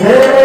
¡Eh!